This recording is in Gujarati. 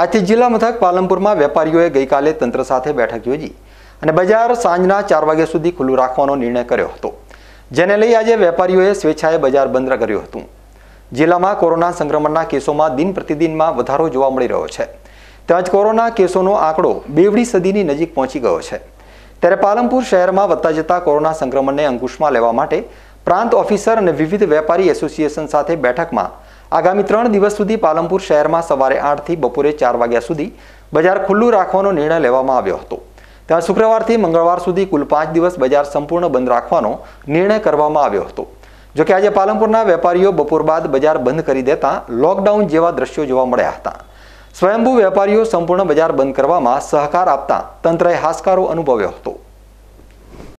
આજથી જિલ્લા મથક પાલનપુરમાં વેપારીઓએ ગઈકાલે તંત્ર સાથે બેઠક યોજી અને બજાર સાંજના ચાર વાગ્યા સુધી ખુલ્લું રાખવાનો નિર્ણય કર્યો હતો. જેને લઈ આજે વેપારીઓએ સ્વેચ્છાએ બજાર બંધ કર્યું હતું. જિલ્લામાં કોરોના સંક્રમણના કેસોમાં દિન પ્રતિદિનમાં વધારો જોવા મળી રહ્યો છે. તેમજ કોરોના કેસોનો આંકડો બેવડી સદીની નજીક પહોંચી ગયો છે. ત્યારે પાલનપુર શહેરમાં વધતા જતા કોરોના સંક્રમણને અંકુશમાં લેવા માટે પ્રાંત ઓફિસર અને વિવિધ વેપારી એસોસિએશન સાથે બેઠકમાં આગામી ત્રણ દિવસ સુધી પાલનપુર શહેરમાં સવારે આઠથી બપોરે ચાર વાગ્યા સુધી બજાર ખુલ્લું રાખવાનો નિર્ણય લેવામાં આવ્યો હતો. ત્યાં શુક્રવારથી મંગળવાર સુધી કુલ પાંચ દિવસ બજાર સંપૂર્ણ બંધ રાખવાનો નિર્ણય કરવામાં આવ્યો હતો. જોકે આજે પાલનપુરના વેપારીઓ બપોર બાદ બજાર બંધ કરી દેતા લોકડાઉન જેવા દ્રશ્યો જોવા મળ્યા હતા. સ્વયંભૂ વેપારીઓ સંપૂર્ણ બજાર બંધ કરવામાં સહકાર આપતા તંત્રએ હાશકારો અનુભવ્યો હતો.